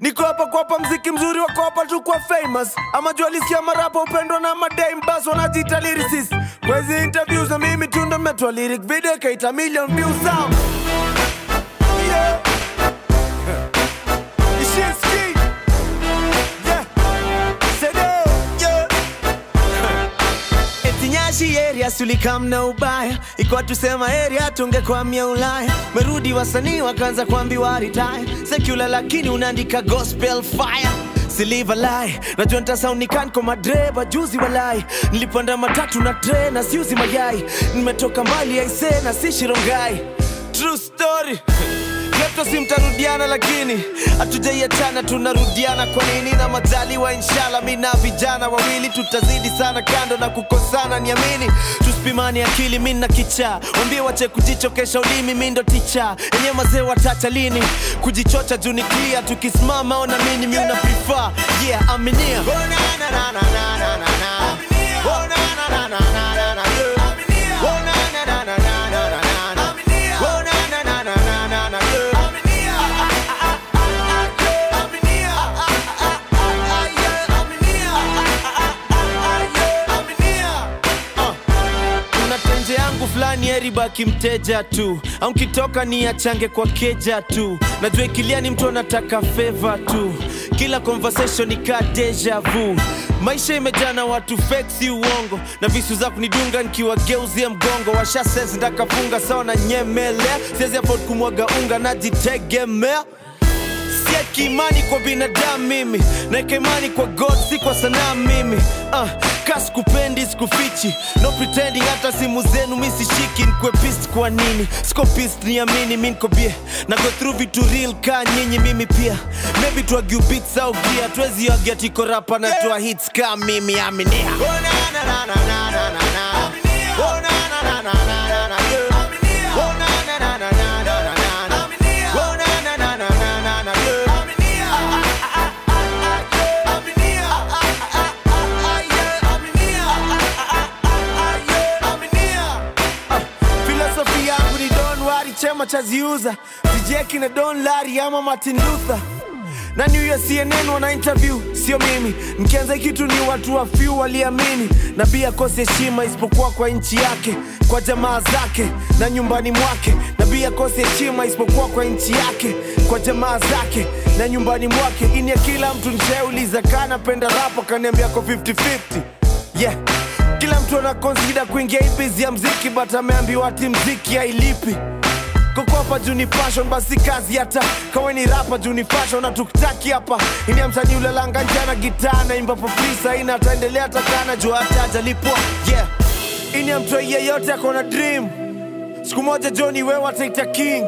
niko hapa kuwapa mziki mzuri wako hapa tu kwa famous. Ama jua lisikia marapa upendwa na madame bas wanajiita lyricist. Kwa hizi interviews na mimi tunda metwa lyric video kaita million views sawa Eti Nyashi area sulikamna ubaya ikuwa tusema area tungekwamia Ulaya. Merudi wasanii wakaanza kuambiwa retire secular lakini unaandika gospel fire. Siliva lie najua ntasaunikan kwa madreba juzi walai. Nilipanda matatu na tre na siuzi mayai. Nimetoka mbali aise na si shirongai true story Leto si mtarudiana lakini hatujaiachana. Tunarudiana kwa nini na majaliwa? Inshallah mi na vijana wawili tutazidi sana kando na kukosana. Niamini tuspimani akili mi na kicha wambie wache kujichokesha ulimi mi ndo ticha enye mazee watacha lini? Kujichocha juu ni clear. Tukisimama ona mini mi una prefer. Yeah aminia oh, na, na, na, na, na, na, na, yangu baki mteja tu. Au kitoka ni achange kwa keja tu. Najua ikilia ni mtu anataka feva tu. Kila conversation ni ka deja vu. Maisha imejaa na watu fake si uongo. Na visu za kunidunga nikiwageuzia mgongo. Washa sense ndakafunga sawa na nyemelea siwezi afod kumwaga unga najitegemea sieki imani kwa binadamu mimi. Naeka imani kwa god si kwa sanaa mimi. Uh, kasi kupendi sikufichi. No pretending hata simu zenu mi sishiki. Kwa nini? Siko pist niamini mi nko bie. Na go through vitu real ka nyinyi mimi pia. Maybe tuagiu beats au agiatikorapa tiko rapa na tua hits ka mimi aminia oh, na, na, na, na, wari cha ziuza sijeki na don lari ama martin luther. Na new ya cnn wana interview sio mimi. Mkianza kitu ni watu wa few waliamini. Na bia kose heshima isipokuwa kwa nchi yake kwa jamaa zake na nyumbani mwake. Na bia kose heshima isipokuwa kwa nchi yake kwa jamaa zake na nyumbani mwake. Ini ya kila mtu nshauliza kana penda rapo kaniambia ko 50-50 yeah. Kila mtu anakonsida kuingia hii ya mziki but ameambiwa ati mziki hailipi kokopa juu ni passion basi kazi hata kawe ni rapa juu ni passion na tukitaki hapa. Ini ya msanii ulalanga njana gitaa naimba for ina ataendelea takana juu hata ajalipwa yeah. Ini ya mtoi yeyote akona dream. Siku moja joni wewe ataita king.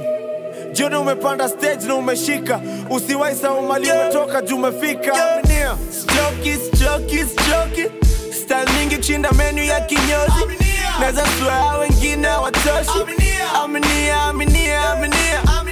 Jioni umepanda stage na umeshika. Usiwai sawa mali umetoka juu umefika. Yeah. Stoki, stoki, stoki. style mingi kushinda menu ya kinyozi Now that's why I ain't getting out I touch. I'm in here, I'm in here, I'm in here, I'm in here.